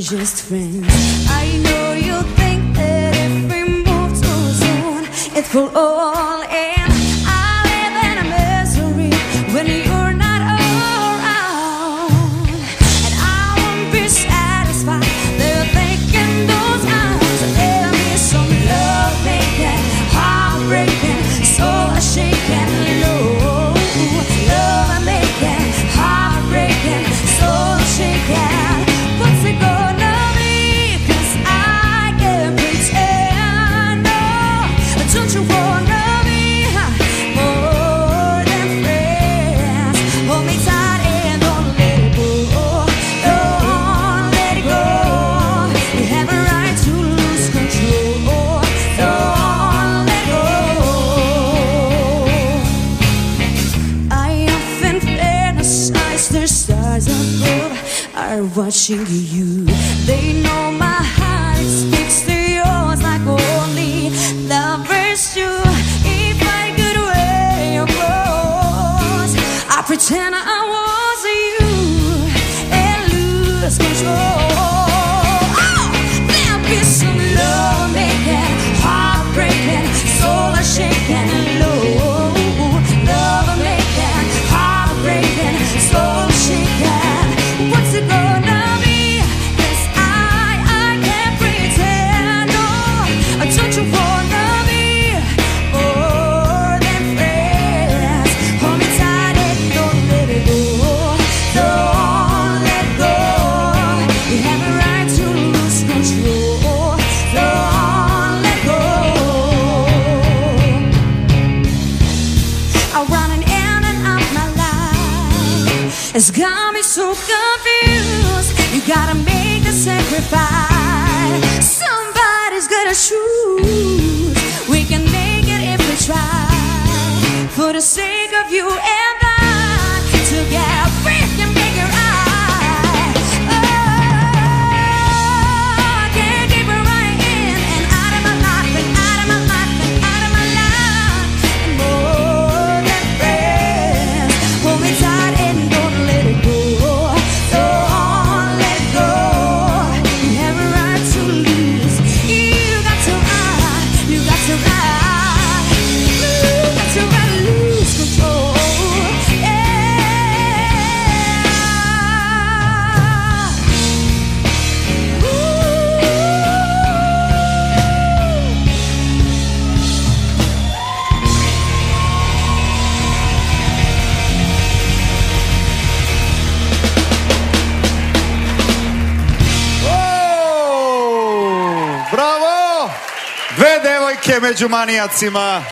just friends. I know you think that if we move too soon, it will all. are watching you. They know my heart speaks to yours like only lovers do. If I could wear your clothes, I pretend. I It's got me so confused. You gotta make a sacrifice. Somebody's gotta choose. We can make it if we try. For the sake of you and Buke među manijacima.